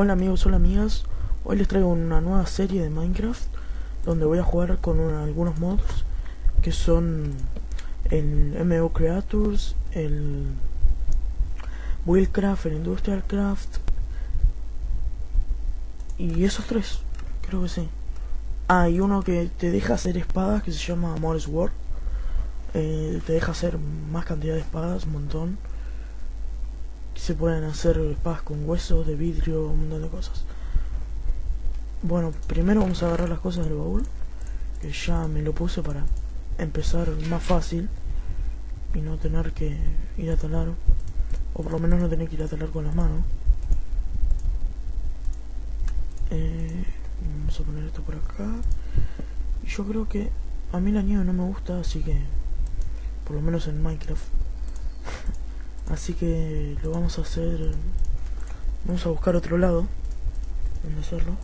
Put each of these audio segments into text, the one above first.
Hola amigos, hola amigas, hoy les traigo una nueva serie de Minecraft donde voy a jugar con un- algunos mods que son el MO Creators, el Wheelcraft, el Industrial Craft y esos tres, creo que sí. Ah, uno que te deja hacer espadas que se llama Morris War. Eh, te deja hacer más cantidad de espadas, un montón. Se pueden hacer espadas con huesos, de vidrio, un montón de cosas. Bueno, primero vamos a agarrar las cosas del baúl, que ya me lo puse para empezar más fácil y no tener que ir a talar, o por lo menos no tener que ir a talar con las manos. Eh, vamos a poner esto por acá. Yo creo que a mí la nieve no me gusta, así que por lo menos en Minecraft. Así que lo vamos a hacer. Vamos a buscar otro lado donde hacerlo.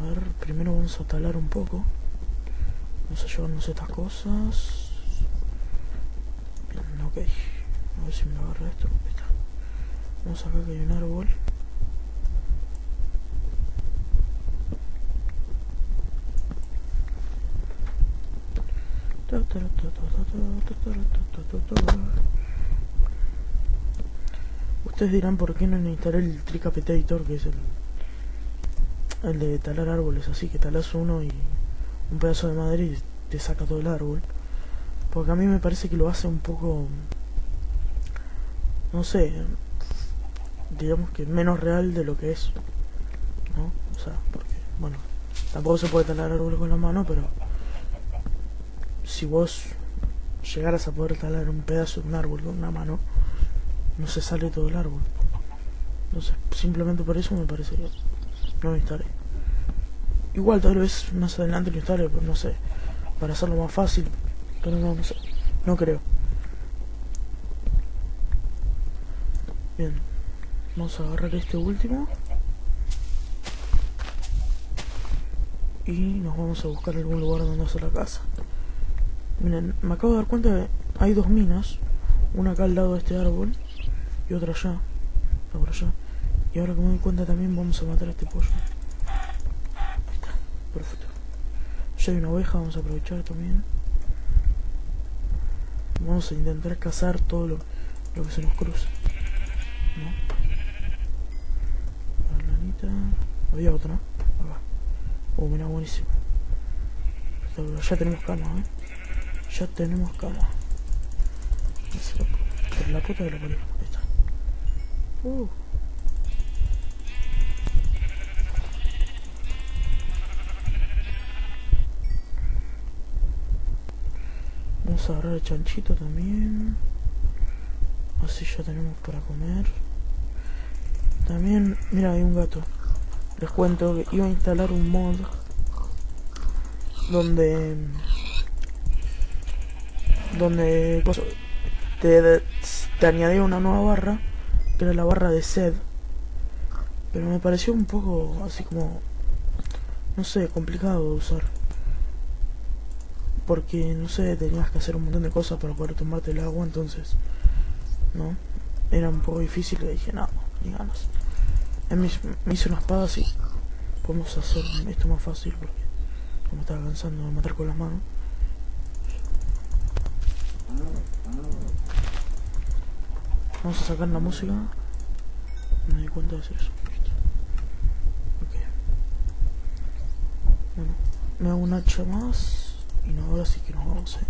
A ver, primero vamos a talar un poco. Vamos a llevarnos estas cosas. Bien, ok. A ver si me agarra esto. Está. Vamos acá que hay un árbol. Ustedes dirán por qué no instalé el Tricapitator, que es el, el de talar árboles, así que talas uno y un pedazo de madera y te saca todo el árbol. Porque a mí me parece que lo hace un poco, no sé, digamos que menos real de lo que es, ¿no? O sea, porque, bueno, tampoco se puede talar árboles con la mano, pero si vos llegaras a poder talar un pedazo de un árbol con una mano, no se sale todo el árbol. Entonces, simplemente por eso me parece que no lo instalé. Igual tal vez más adelante lo instale, pero no sé, para hacerlo más fácil, pero no, no sé, no creo. Bien, vamos a agarrar este último. Y nos vamos a buscar algún lugar donde hacer la casa. Miren, me acabo de dar cuenta que hay dos minas. Una acá al lado de este árbol y otra allá. Otra por allá. Y ahora que me doy cuenta también vamos a matar a este pollo. Ahí está, perfecto. Ya hay una oveja, vamos a aprovechar también. Vamos a intentar cazar todo lo, lo que se nos cruce. ¿No? La lanita. Había otra. Acá. Oh, mira, buenísimo. Ya tenemos cama, ¿eh? Ya tenemos cama. Por la puta de la pared. Uh. Vamos a agarrar el chanchito también. Así ya tenemos para comer. También, mira, hay un gato. Les cuento que iba a instalar un mod donde donde te, te añadía una nueva barra era la barra de sed pero me pareció un poco así como no sé complicado de usar. Porque no sé tenías que hacer un montón de cosas para poder tomarte el agua entonces no era un poco difícil y dije no ni ganas me, me hice una espada así podemos hacer esto más fácil porque como estaba cansando de matar con las manos Vamos a sacar la música. Me di cuenta de hacer eso. Listo. Ok. Bueno, me hago un hacha más. Y no, ahora sí que nos vamos, eh.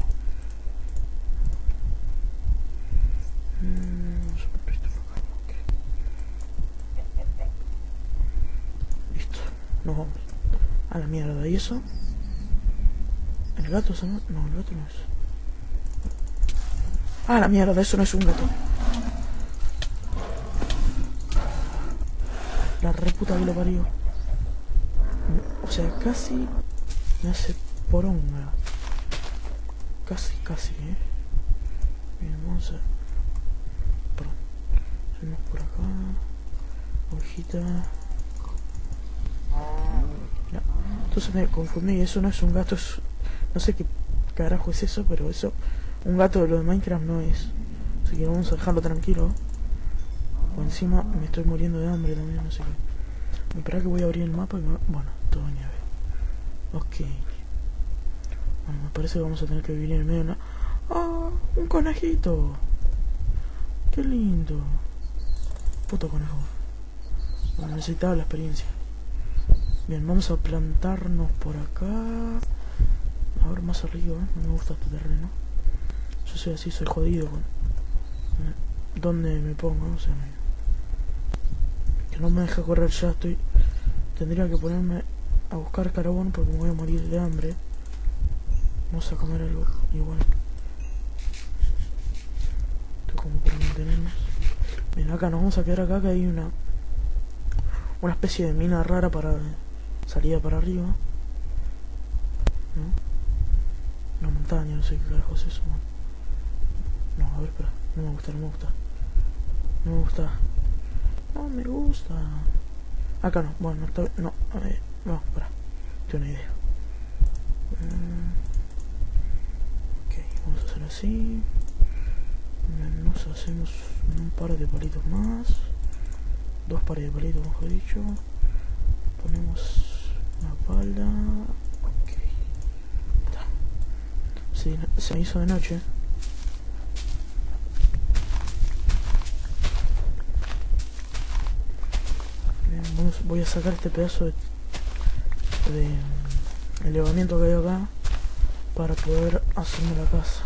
Mm, vamos a poner esto por acá. Listo, nos vamos. A la mierda, ¿y eso? ¿El gato se no? El gato no es. Ah, la mierda, eso no es un gato. La reputa que lo parió. O sea, casi me hace poronga. Casi, casi, eh. Bien, vamos a... Perdón. Seguimos por acá. Hojita. Entonces me confundí, eso no es un gato, es... No sé qué carajo es eso, pero eso... Un gato de lo de Minecraft no es. Así que vamos a dejarlo tranquilo. O encima me estoy muriendo de hambre también, no sé qué. Espera que voy a abrir el mapa y me... Bueno, todo nieve. Ok. Bueno, me parece que vamos a tener que vivir en el medio de una... ¡Ah! ¡Un conejito! ¡Qué lindo! Puto conejo. Bueno, necesitaba la experiencia. Bien, vamos a plantarnos por acá. A ver, más arriba, ¿eh? no me gusta este terreno. Yo soy así, soy jodido con... ¿Dónde me pongo? O sea, que no me deja correr ya, estoy... Tendría que ponerme a buscar carbón porque me voy a morir de hambre. Vamos a comer algo igual. Esto como para mantenernos. Bien, acá nos vamos a quedar acá que hay una... Una especie de mina rara para salida para arriba. ¿No? Una montaña, no sé qué carajo es eso. No, a ver, espera. No me gusta, no me gusta. No me gusta. No me gusta. Acá no. Bueno, no. No, a ver. No, espera. Tengo una idea. Mm. Ok, vamos a hacer así. Nos hacemos un par de palitos más. Dos pares de palitos, mejor dicho. Ponemos una pala. Ok. Sí, se hizo de noche. Bien, voy a sacar este pedazo de, elevamiento que hay acá para poder hacerme la casa.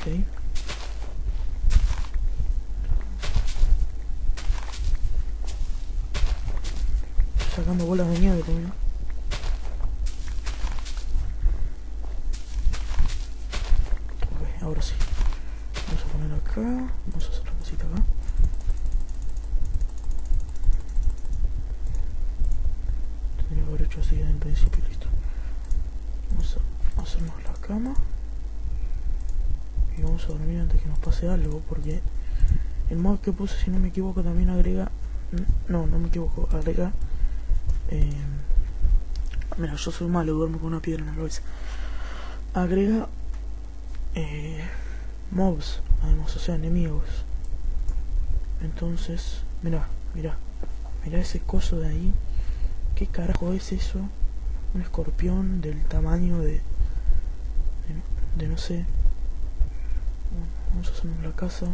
Okay. sacando bolas de nieve también. Ok, ahora sí. Vamos a poner acá. Vamos a hacer la cosita acá. Tendría que haber hecho así en principio, listo. Vamos a hacernos la cama. Y vamos a dormir antes que nos pase algo, porque el mod que puse, si no me equivoco, también agrega... No, no me equivoco, agrega eh, mira, yo soy malo, duermo con una piedra en la cabeza. Agrega eh, mobs, además, o sea, enemigos. Entonces, mira, mira, mira ese coso de ahí. ¿Qué carajo es eso? Un escorpión del tamaño de, de, no sé. vamos a hacernos la casa.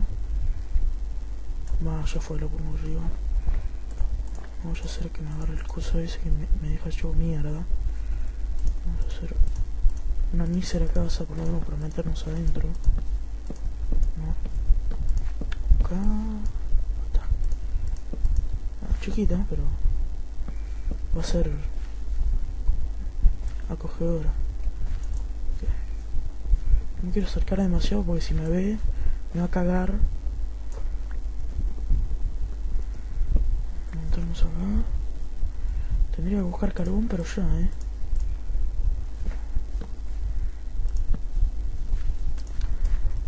Va, ya fue, lo pongo arriba. Vamos a hacer que me agarre el coso ese que me, deja yo mierda. Vamos a hacer una mísera casa por lo menos para meternos adentro. ¿No? Acá. Está. Ah, chiquita, pero va a ser acogedora. No quiero acercar demasiado porque si me ve me va a cagar acá. Tendría que buscar carbón, pero ya, eh.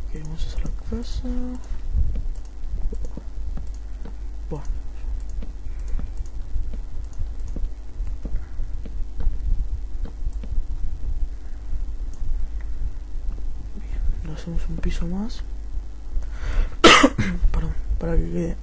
Ok, vamos a hacer la casa. Hacemos un piso más. Perdón, para que quede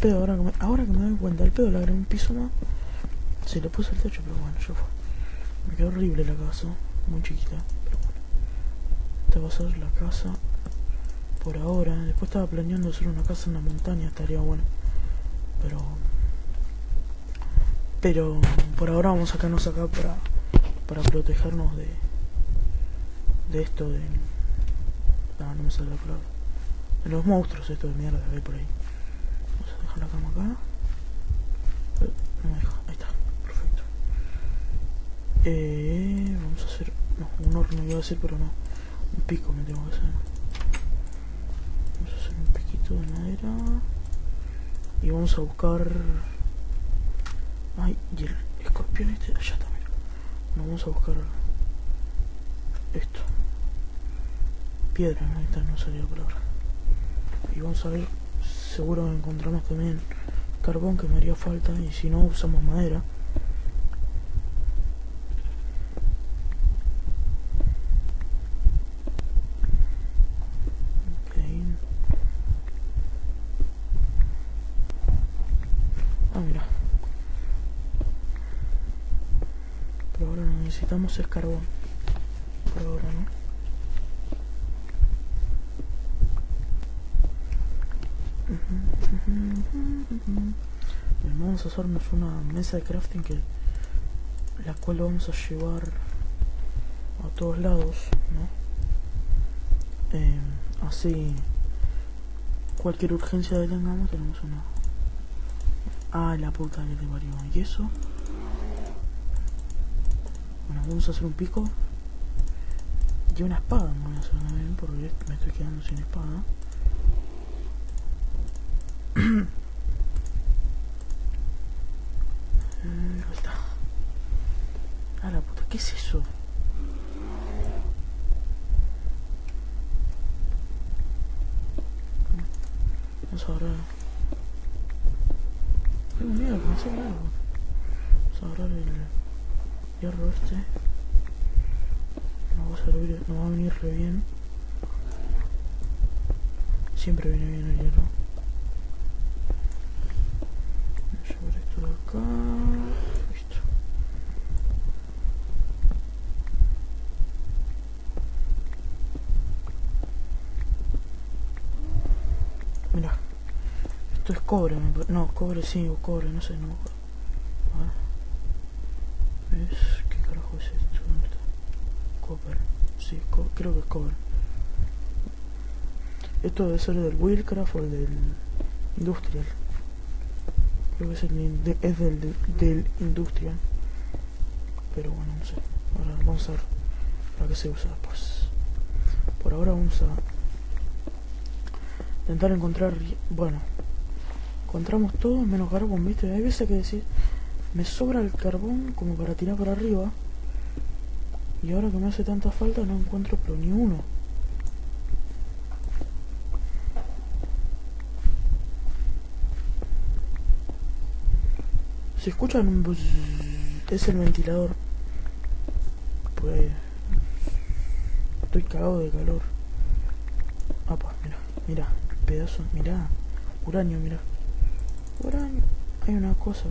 pedo, ahora que me, ahora que me doy cuenta, el pedo le agregué un piso más. Sí, le puse el techo, pero bueno, ya fue. Me quedó horrible la casa, muy chiquita, pero bueno. Esta va a ser la casa por ahora. Después estaba planeando hacer una casa en la montaña, estaría bueno. Pero... Pero por ahora vamos a sacarnos acá para, para protegernos de, de esto de... Ah, no me sale la palabra. De los monstruos estos de mierda que hay por ahí la cama acá. No me deja, ahí está, perfecto. Eh, vamos a hacer, no, un horno iba a hacer, pero no. Un pico me tengo que hacer. Vamos a hacer un piquito de madera. Y vamos a buscar... Ay, y el escorpión este, allá está, mira. Bueno, vamos a buscar esto. Piedra, ahí está, no salió la palabra. Y vamos a ver, seguro encontramos también carbón que me haría falta y si no usamos madera. necesitamos es carbón. Por ahora, ¿no? Vamos a hacernos una mesa de crafting que la cual vamos a llevar a todos lados, ¿no? Eh, así cualquier urgencia que tengamos tenemos una ah la puta que te parió y eso bueno, vamos a hacer un pico. Y una espada me voy a hacer también porque me estoy quedando sin espada. eh, ahí está. Ah, la puta, ¿qué es eso? A agarrar. Tengo miedo, vamos a agarrar. Vamos a agarrar el hierro este no va a servir, no va a venir re bien siempre viene bien el hierro voy a llevar esto de acá listo mira esto es cobre no cobre sí o cobre no sé no ¿Qué carajo es esto? Copper. Sí, creo que es cover. Esto debe ser del Wheelcraft o el del Industrial. Creo que es, el es del, del, Industrial. Pero bueno, no sé. Ahora vamos a ver para qué se usa pues Por ahora vamos a intentar encontrar... Bueno, encontramos todo menos carbón, ¿viste? Hay veces que decir me sobra el carbón como para tirar para arriba. Y ahora que me hace tanta falta no encuentro pero ni uno. Si escuchan un es el ventilador. Pues estoy cagado de calor. Apa, mira, mira, pedazo, mira, uranio, mira. Uranio. Hay una cosa,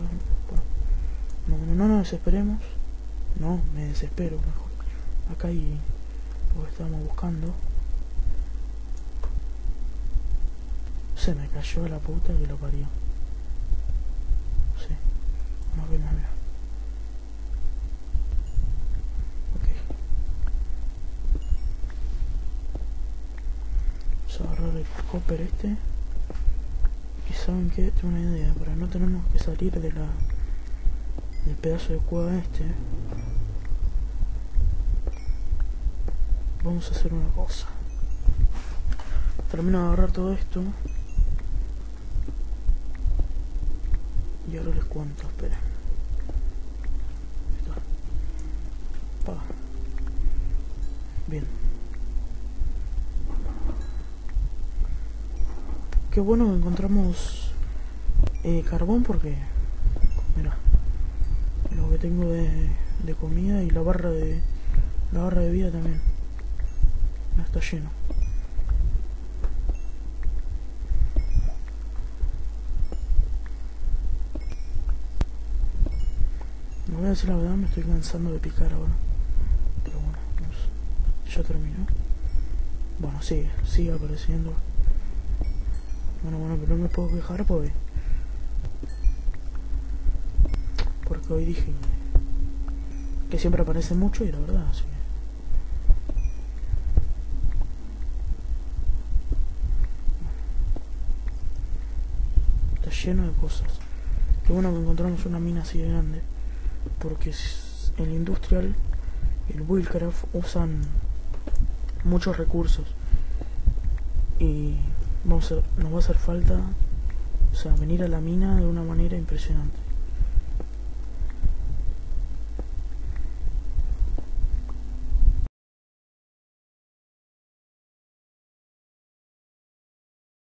no, no, no nos desesperemos. No, me desespero mejor. Acá hay lo que estábamos buscando. Se me cayó la puta que lo parió. Sí. Vamos a ver, a ver. Ok. El copper este. Y saben que tengo una idea, para no tenernos que salir de la el pedazo de cueva este vamos a hacer una cosa. Termino de agarrar todo esto y ahora les cuento esperen bien qué bueno que encontramos eh, carbón porque lo que tengo de, de comida y la barra de la barra de vida también. No está lleno. No voy a decir la verdad me estoy cansando de picar ahora. Pero bueno ya terminó. Bueno sigue sigue apareciendo bueno bueno pero no me puedo quejar pues porque hoy dije que siempre aparece mucho y la verdad, así Está lleno de cosas. Qué bueno que encontramos una mina así de grande. Porque el industrial, el Willcraft usan muchos recursos. Y vamos a, nos va a hacer falta, o sea, venir a la mina de una manera impresionante.